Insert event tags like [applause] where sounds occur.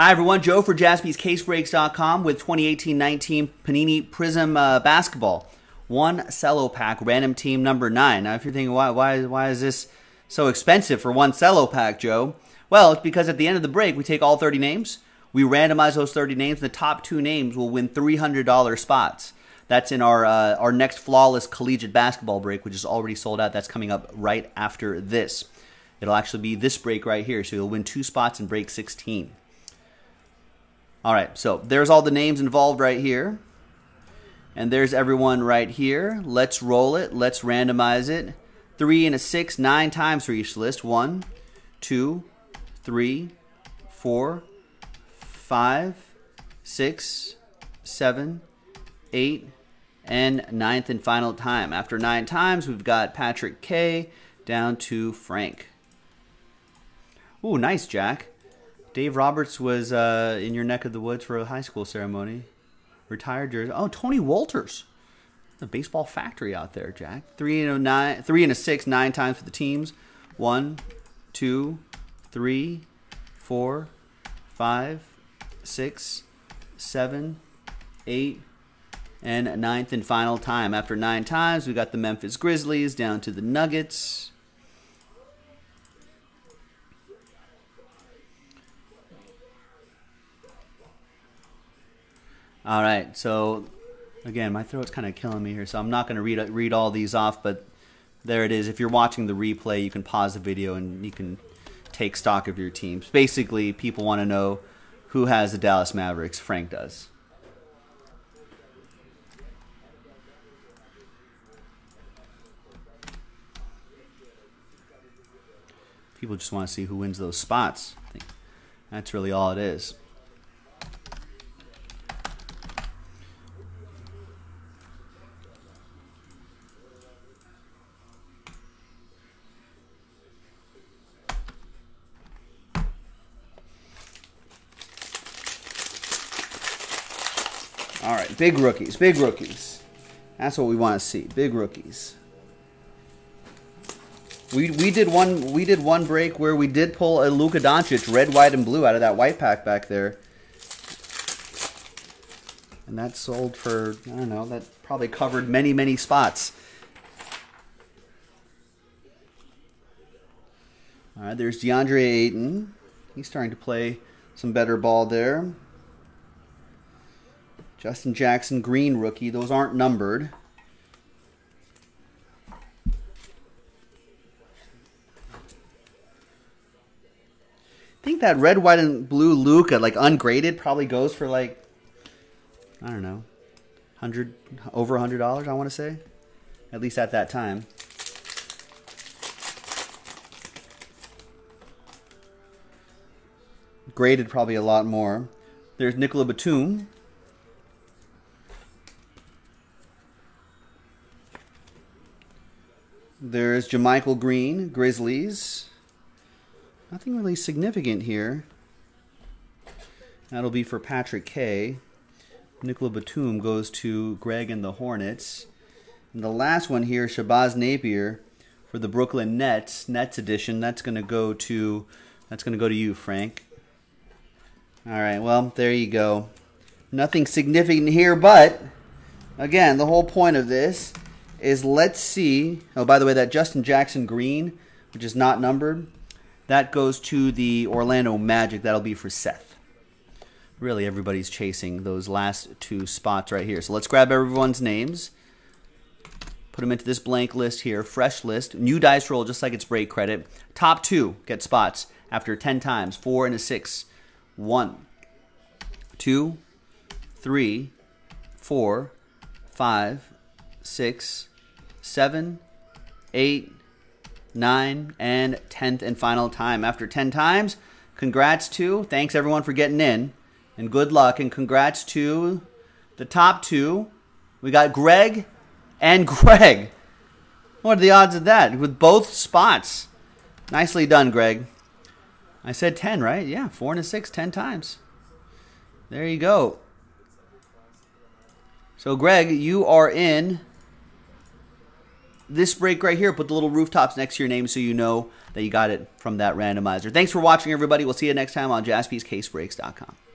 Hi, everyone. Joe for jaspyscasebreaks.com with 2018-19 Panini Prizm uh, Basketball. One cello pack, random team number nine. Now, if you're thinking, why, why, why is this so expensive for one cello pack, Joe? Well, it's because at the end of the break, we take all 30 names, we randomize those 30 names, and the top two names will win $300 spots. That's in our uh, our next flawless collegiate basketball break, which is already sold out. That's coming up right after this. It'll actually be this break right here, so you'll win two spots in break 16. All right, so there's all the names involved right here. And there's everyone right here. Let's roll it. Let's randomize it. Three and a six, nine times for each list. One, two, three, four, five, six, seven, eight, and ninth and final time. After nine times, we've got Patrick K down to Frank. Ooh, nice, Jack. Dave Roberts was uh, in your neck of the woods for a high school ceremony. Retired jersey. Oh, Tony Walters. The baseball factory out there, Jack. Three and a nine, three and a six, nine times for the teams. One, two, three, four, five, six, seven, eight, and ninth and final time. After nine times, we got the Memphis Grizzlies down to the Nuggets. All right, so again, my throat's kind of killing me here, so I'm not going to read read all these off, but there it is. If you're watching the replay, you can pause the video and you can take stock of your teams. Basically, people want to know who has the Dallas Mavericks. Frank does. People just want to see who wins those spots. That's really all it is. All right, big rookies, big rookies. That's what we want to see. Big rookies. We we did one we did one break where we did pull a Luka Doncic red, white, and blue out of that white pack back there. And that sold for I don't know, that probably covered many, many spots. All right, there's DeAndre Ayton. He's starting to play some better ball there. Justin Jackson, green rookie. Those aren't numbered. I think that red, white, and blue Luka, like ungraded, probably goes for like, I don't know, hundred over a hundred dollars. I want to say, at least at that time. Graded probably a lot more. There's Nicola Batum. There's JaMychal Green, Grizzlies. Nothing really significant here. That'll be for Patrick K. Nicola Batum goes to Greg and the Hornets. And the last one here, Shabazz Napier for the Brooklyn Nets, Nets edition. That's gonna go to that's gonna go to you, Frank. All right, well, there you go. Nothing significant here, but again, the whole point of this is let's see. Oh, by the way, that Justin Jackson green, which is not numbered, that goes to the Orlando Magic. That'll be for Seth. Really, everybody's chasing those last two spots right here. So let's grab everyone's names. Put them into this blank list here, fresh list. New dice roll, just like it's break credit. Top two get spots after 10 times. Four and a six. One, two, three, four, five, six, seven, eight, nine, and tenth and final time. After 10 times, congrats to, thanks everyone for getting in, and good luck, and congrats to the top two. We got Greg and [laughs] Greg. What are the odds of that? With both spots. Nicely done, Greg. I said 10, right? Yeah, 4 and a 6, 10 times. There you go. So, Greg, you are in this break right here, put the little rooftops next to your name so you know that you got it from that randomizer. Thanks for watching, everybody. We'll see you next time on jaspyscasebreaks.com.